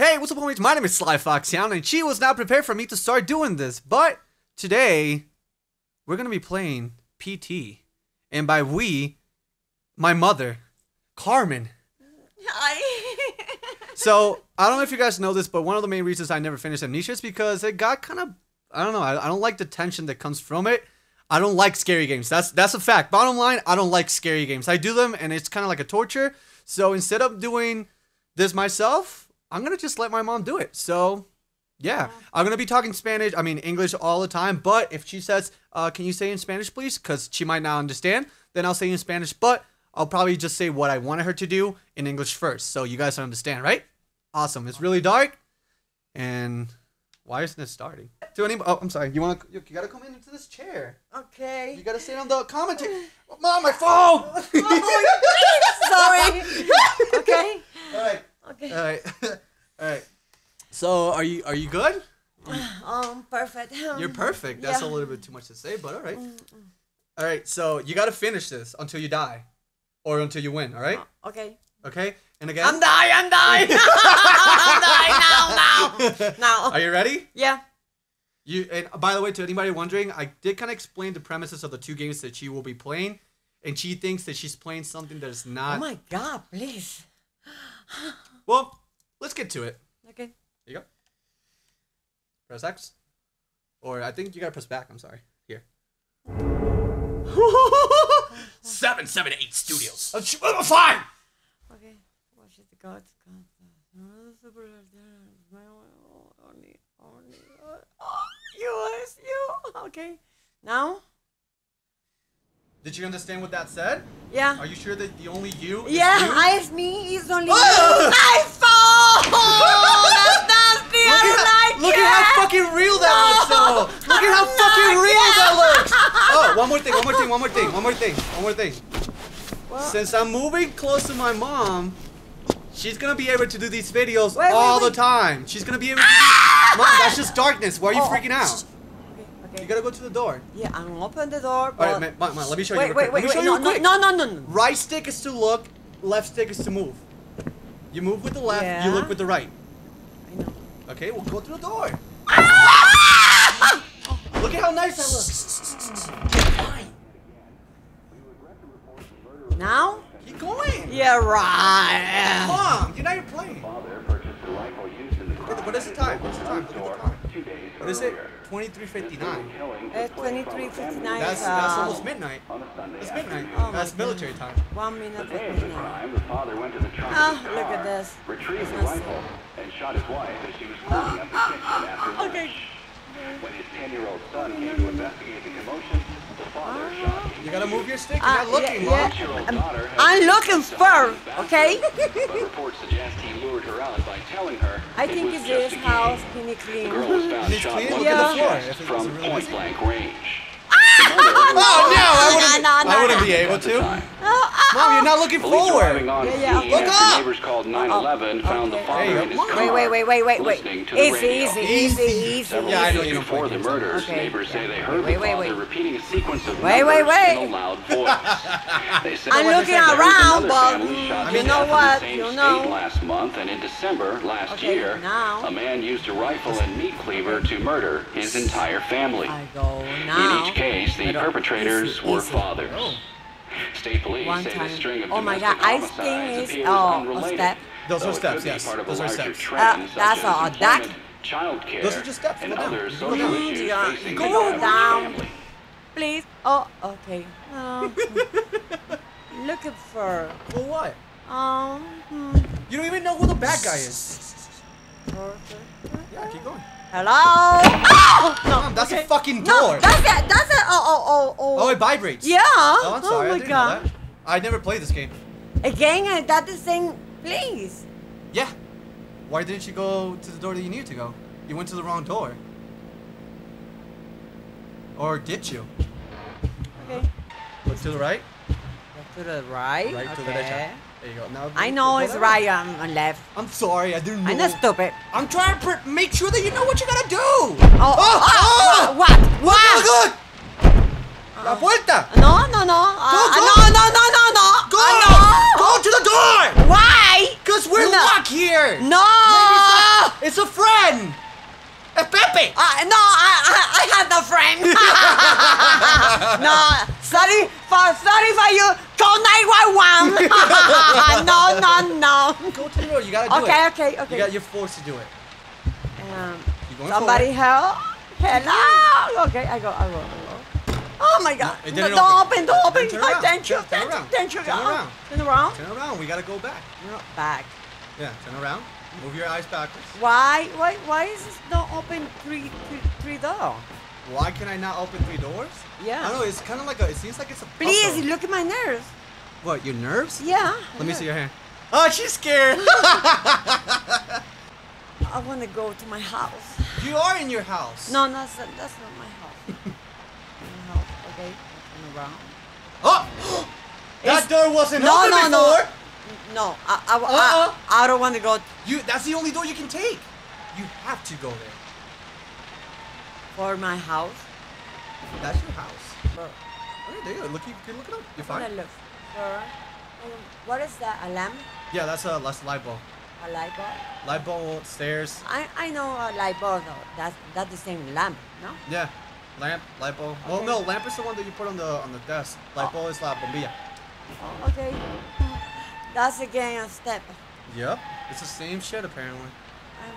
Hey, what's up, homies? My name is Sly Fox Hound, and she was not prepared for me to start doing this. But today, we're gonna be playing PT, and by we, my mother, Carmen. Hi. So I don't know if you guys know this, but one of the main reasons I never finished Amnesia is because it got kind of I don't know. I, I don't like the tension that comes from it. I don't like scary games. That's that's a fact. Bottom line, I don't like scary games. I do them, and it's kind of like a torture. So instead of doing this myself, I'm gonna just let my mom do it. So yeah, I'm gonna be talking Spanish. I mean English all the time. But if she says, uh, "Can you say in Spanish, please?" Because she might not understand, then I'll say in Spanish. But I'll probably just say what I wanted her to do in English first, so you guys understand, right? Awesome. It's really dark, and why isn't it starting? To any, oh, I'm sorry. You want to? You, you gotta come into this chair. Okay. You gotta sit on the commentary. Mom, my phone. Sorry. Okay. all right, Okay. all right, all right. So, are you are you good? Um. Perfect. You're perfect. That's a little bit too much to say, but all right. Mm, mm. All right. So you gotta finish this until you die, or until you win. All right. Uh, okay. Okay. And again. I'm dying. I'm dying. I'm dying now. Now. Now. Are you ready? Yeah. You and uh, by the way, to anybody wondering, I did kind of explain the premises of the two games that she will be playing, and she thinks that she's playing something that is not. Oh my God! Please. Well, let's get to it. Okay. Here you go. Press X, or I think you gotta press back. I'm sorry. Here. seven, seven, eight studios. Sh- uh, fine. Okay. Watch it. God. God. Only. Only. Oh, you. It's you. Okay. Now. Did you understand what that said? Yeah. Are you sure that the only you? is Yeah, you? I it's me. It's only you. Oh, that's nasty. Look I at, don't how, like look it. at how fucking real that No. looks, though. Look at how I fucking real that looks. Oh, one more thing, one more thing, one more thing, one more thing, one more thing. Since I'm moving close to my mom, she's gonna be able to do these videos Wait, wait, all wait. the time. She's gonna be able to. Do, ah! mom, that's just darkness. Why are you Oh, freaking out? okay, okay. You gotta go to the door. Yeah, I'm open the door. All right, man, mom, mom, let me show you. wait, wait, wait, let me show wait. you No, quick. no, no, no, no. Right stick is to look, left stick is to move. You move with the left, you look with the right. I know. Okay, we'll go through the door. Look at how nice that looks. Now? Keep going. Yeah, right. Mom, you're not even playing. Father purchased a rifle used in the crime What is the time? What's the time? Look at the time. What is it? Earlier. 2359. Killing Uh, took place from a 23:59 That's Uh, that's almost midnight. on a Sunday That's midnight. Oh my That's God. military time. One minute The day of the crime, the father went to the trunk Oh, of his look at this. retrieved the rifle, and shot his wife as she was cleaning up the kitchen after lunch. Okay. When his 10-year-old son came to investigate the commotion, the father shot him. You gotta move your stick. You're Ah, not looking, yeah, mom. yeah. I'm- daughter has I'm looking accused for, having okay? but reports suggest he lured her out by telling her I it think was it's just this house, can you The clean? girl was found shot clean. once Look the the floor. chest from really point-blank range. Oh no, I wouldn't. No, no, I wouldn't no. be able to. Time. Oh, oh, Mom, you're not looking Police arriving forward. on Yeah, yeah. scene Look after up. neighbors called 911 found the Okay. father There you in his go. car. Wait, wait, wait, wait, wait, wait. listening to the Easy, radio. easy, easy, easy, Several Yeah, I know days you don't before play the games. murders, Okay, neighbors say yeah. they heard Wait, the wait, father wait. repeating a sequence of Wait, wait, numbers wait. in a loud voice. they said I'm there looking was around, another but family shot mm, to you know death in the what? same You state know. last month, and in December last Okay, year, now. a man used a rifle and meat cleaver to murder his entire family. I go now. In each case, the Pero perpetrators easy, were easy. fathers. Oh. State police One say time. the string of Oh my God, ice homicides is oh, a step. Those are steps, yes. Those are steps. trend, Uh, that's as a duck. child care, Those are just steps. and Go down. other Go social down. issues Yeah, facing go the down. family. Please. Oh, okay. Um, looking for. For what? Um. hmm, You don't even know who the bad guy is. for- Yeah, keep going. Hello. Oh, no, Mom, that's a okay. fucking No, door. that's it. That's it. Oh, oh, oh, oh. Oh, it vibrates. Yeah. Oh, I'm sorry. I my didn't god. I never played this game. Again, uh, that is saying, please. Yeah. Why didn't you go to the door that you needed to go? You went to the wrong door. Or did you? Okay. Look to the right. Go to the right. Right okay. to the left. There you go. Now I know it's right. on left. I'm sorry. I didn't know. I'm not stupid. I'm trying to pr- make sure that you know what you gotta do. Oh, Oh, oh, oh! what? What? Oh, good. La puerta. No, no, no. Uh, Go, go. No, no, no, no, no. Go. Uh, Go to the door. Why? Cause we're No. locked here. No. It's a friend. It's Pepe. Uh, no, I, I, I have no friend. no, sorry for sorry for you. Call 911. no, no, no. Go to the road. You gotta do Okay, it. okay, You okay. got. You're forced to do it. Um, somebody help. Hello. Okay, I go, I go, I go. Oh my God! No, don't open. open, don't open. Then turn around. thank you, Turn- turn you, around. thank you. Turn around. Turn around. Turn around. We gotta go back. No, back. Yeah. Turn around. Move your eyes backwards. Why, why, why is this not open three, three, three door? Why can I not open three doors? Yeah. I don't know. It's kind of like a. It seems like it's a. Please, puzzle. look at my nerves. What? Your nerves? Yeah. Let me see your hand. Oh, she's scared. I want to go to my house. you are in your house. No, that's not, that's not my house. my house. Okay. Turn around. Oh! that It's- door wasn't No, open no, no. no, No, I, I, Uh-uh. I, I don't want to go You. That's the only door you can take. You have to go there. For my house. That's your house. For, Okay, there. Look, you can look it up. You're fine. look for. um, What is that? A lamp? Yeah, that's a that's a light bulb. A light bulb? Light bulb, stairs. I, I know a light bulb though. That's that's the same lamp, no? Yeah, lamp, light bulb. Well, no, lamp is the one that you put on the on the desk. Light bulb is la bombilla. Oh, okay. That's again a step. Yep, it's the same shit apparently. I'm,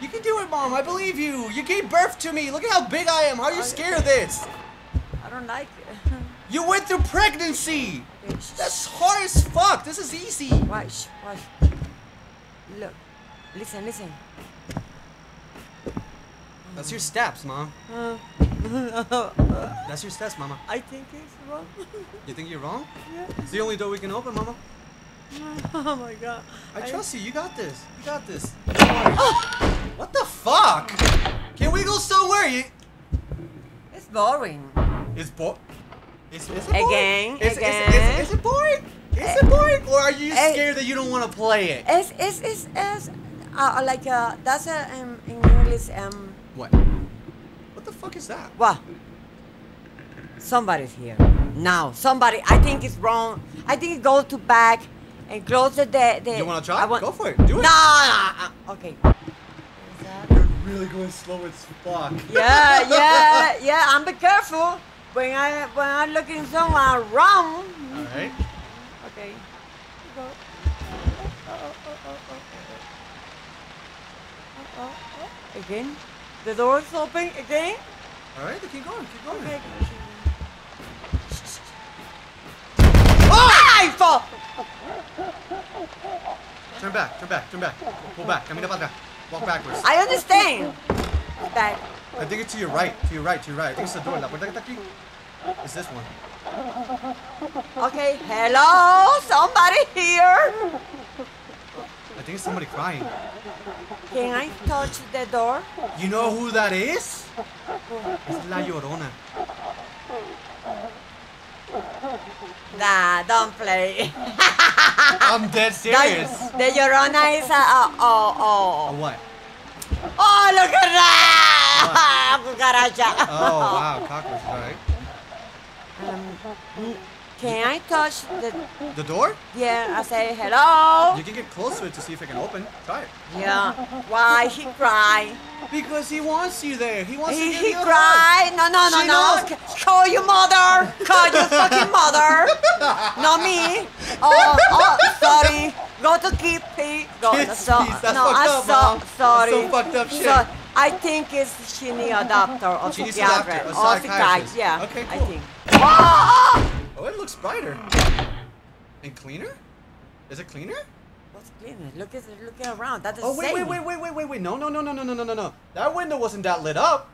You can do it, mom. I believe you. You gave birth to me. Look at how big I am. How are you scared of this? I don't like it. You went through pregnancy. Okay, That's hard as fuck. This is easy. Watch, watch. Look. Listen, listen. That's your steps, mom. Uh, That's your steps, mama. I think it's wrong. You think you're wrong? yeah. It's the only door we can open, mama. Oh my god. I trust you. You got this. You got this. Fuck? Can we go somewhere? You... It's boring. It's bo- Is, is it boring? Again, Is, is- again. Is, is, it boring? Is it boring? Or are you scared that you don't want to play it? It's it's it's, it's uh, like uh, that's a um, in English um What? What the fuck is that? what? Somebody's here now. Somebody. I think it's wrong. I think go to back and close the the. the You want to try? I want, Go for it. Do No, it. no, uh, okay. Is really going slow as fuck. Yeah, yeah, yeah. I'm be careful when I when I'm looking someone wrong. All right. Okay. Go. Oh, oh, oh. Again. The door's open again. All right. Keep going. Keep going. Okay. Ah, I fall. Turn back. Turn back. Turn back. Pull back. Camina para atrás. Walk backwards. I understand. That I think it's to your right. To your right. To your right. I think it's the door. La puerta que aquí. It's this one. okay. Hello, somebody here. I think it's somebody crying. Can I touch the door? You know who that is? It's La Llorona. Nah, don't play. I'm dead serious. The, the Llorona is a oh oh Oh, oh. what? Oh look at that! Cucaracha. Oh, wow. Cockroach. All right. Um, can I touch the? The door? Yeah, I say hello. You can get close to it to see if it can open. Try it. Yeah. Why he cry? Because he wants you there. He wants He, to give he you cry? No no no She no. knows. Call your mother. Call your fucking mother. Not me. Oh oh sorry. Go to Kippy. Go. Kids, so, no, I'm up, so Mom. That's sorry. fucked up shit. So, I think it's she need a doctor or She needs a psychiatrist doctor, a or psychiatrist. psychiatrist. Yeah. Okay, I cool. think. Oh! oh, oh! Oh, it looks brighter. And cleaner? Is it cleaner? What's cleaner? Look at look around. That's the Oh wait, wait, wait, wait, wait, wait, wait! No, no, no, no, no, no, no, no, no! That window wasn't that lit up.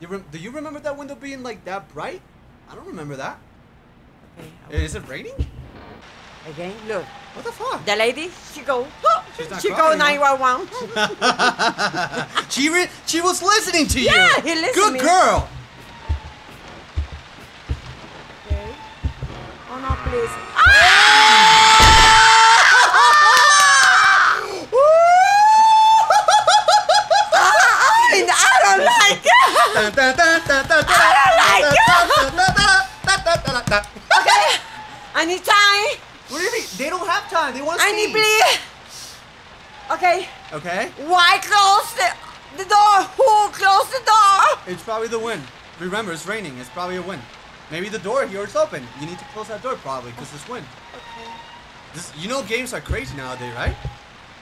You do you remember that window being like that bright? I don't remember that. Okay. Is it raining? Again, look. What the fuck? The lady, she go. Oh, She's not she go crying, nine huh? one one. she re- she was listening to you. Yeah, he listened Good me. girl. Oh no, please. Ah! I don't like it. Okay. I need time. What do you mean? They don't have time. They want to I see. need bleed. Okay. Okay? Why close the, the door? Who closed the door? It's probably the wind. Remember, it's raining. It's probably a wind. Maybe the door here is open. You need to close that door probably because it's wind. Okay. This, you know, games are crazy nowadays, right?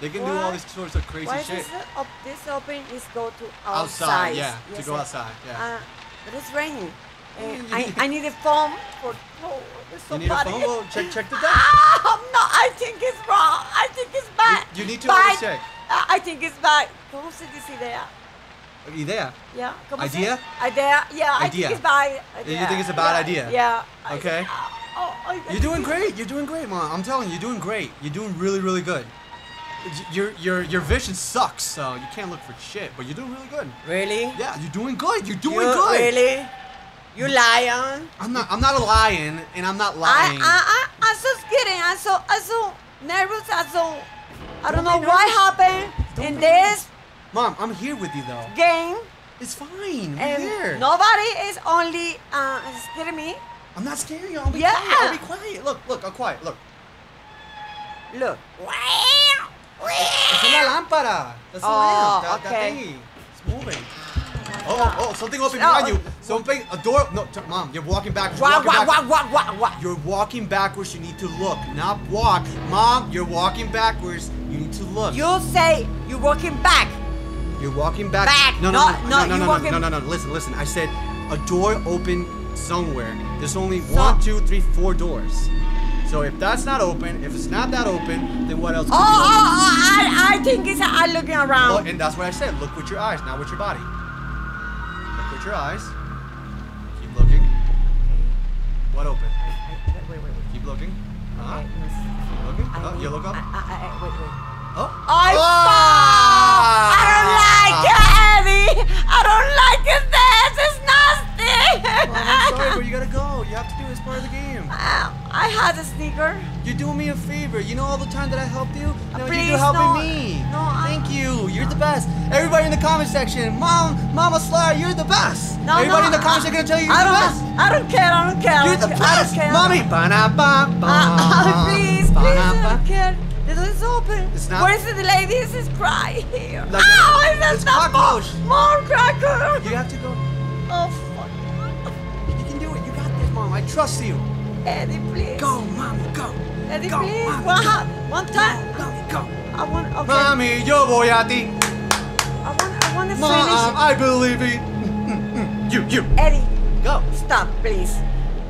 They can do all these sorts of crazy Why shit. it op- this open is go to Outside, outside? yeah, to go outside, yeah. Uh, but it's raining. Mm, I, need- I need a phone for. Oh, so You need a phone? Well, check check the deck. Ah, no, I think it's wrong. I think it's bad. You- you need to Bad. check. Uh, I think it's bad. ¿Cómo se dice idea? Idea. Yeah. ¿cómo se- Idea? Idea. Yeah, I Idea. think it's bad. You think it's a bad Yeah, idea? Yeah. I- Okay. oh, oh I- I You're doing great. You're doing great, mom. I'm telling you, you're doing great. You're doing really, really good. Your your your vision sucks, so you can't look for shit. But you're doing really good. Really? Yeah, you're doing good. You're doing you, good. Really? You lion? I'm not. I'm not a lion, and I'm not lying. I, I, I'm so scared. I'm so, I'm so nervous. I'm so, I Don't don't know what happened Don't in this Mom, I'm here with you though. game. It's fine. We're And here. nobody is only uh, scaring me. I'm not scaring you. I'll be Yeah. quiet. I'll be quiet. Look, look. I'm quiet. Look. Look. It's una lámpara. That's a Oh, lamp. That, that okay. thingy. It's moving. Oh, oh, something opened behind you. Something, a door. No, mom, you're walking backwards. You're Wah, walking wah, backwards. wah, wah, wah, wah. You're walking backwards. You need to look, not walk. Mom, you're walking backwards. You need to look. You say you're walking back. You're walking back. Back. No, no, No, no, no, no, no, no, no, no, no. Listen, listen. I said a door open somewhere. There's only one, two, three, four doors. So if that's not open, if it's not that open, then what else? Oh, oh, oh, I, I think it's I'm looking around. and that's what I said. Look with your eyes, not with your body. Look with your eyes. Keep looking. What open? Wait, wait, wait, wait. Keep looking. Huh? Okay, Keep looking. I Oh, you look up. I, I, I, wait, wait. Oh. I Ah! I had a sneaker. You're doing me a favor. You know all the time that I helped you? Now please, you're helping no. me. No, I- Thank you. You're the best. Everybody in the comment section, Mom, Mama Sly, you're the best. No, Everybody no, in the comments I, are gonna tell you you're I the don't, best. I don't care, I don't care. You're the care, I don't best, care. mommy. Ba-na-ba-ba. Uh, please, please, I don't care. This is open. It's not- Where is the lady? This is cry here. Like- oh, it's, it's not more, more cracker. You have to go. Oh, fuck. You can do it. You got this, Mom. I trust you. Eddie, please. Go, Mommy, go. Eddie, go, please. Mommy, One, go. one time. Mommy, go. I want, okay. Mommy, yo voy a ti. I want, I want to Mom, finish. I believe it. You, you. Eddie, Go. stop, please.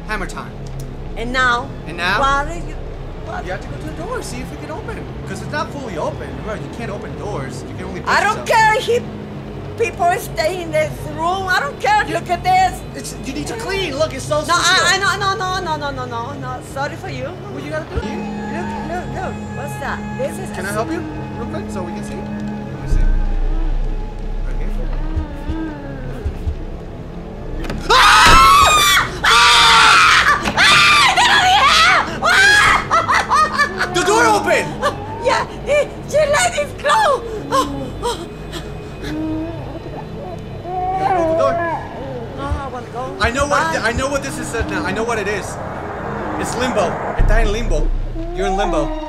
Hammer time. And now. And now? What are you? What? You have to go to the door, see if it can open. Because it's not fully open. Remember, you can't open doors. You can only push I don't yourself. care. He, people stay in this room. I don't care. Look at this. It's, you need to clean. Look, it's so No, I, I no, no, no, no, no, no, no, no. Sorry for you. What you gotta do? Look, look, look. What's that? This is. Can I help you real quick so we can see? Know what. I know what this is said now. I know what it is. It's limbo. En limbo. You're in limbo.